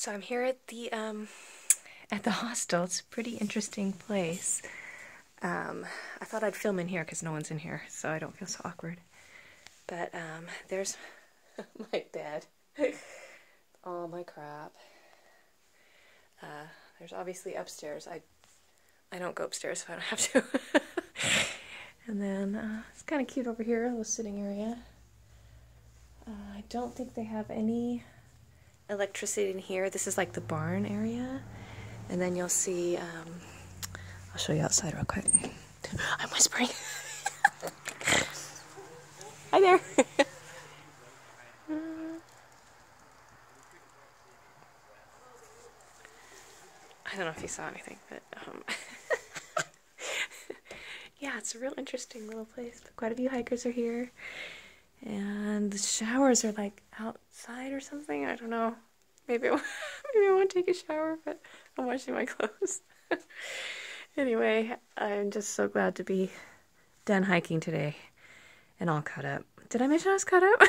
So I'm here at the um, at the hostel. It's a pretty interesting place. Um, I thought I'd film in here because no one's in here, so I don't feel so awkward. But um, there's my bed. All my crap. Uh, there's obviously upstairs. I I don't go upstairs if I don't have to. and then uh, it's kind of cute over here, a little sitting area. Uh, I don't think they have any electricity in here. This is like the barn area. And then you'll see, um, I'll show you outside real quick. I'm whispering. Hi there. I don't know if you saw anything, but um, yeah, it's a real interesting little place. But quite a few hikers are here, and the showers are like outside or something. I don't know. Maybe I, maybe I won't take a shower, but I'm washing my clothes. anyway, I'm just so glad to be done hiking today and all cut up. Did I mention I was cut up?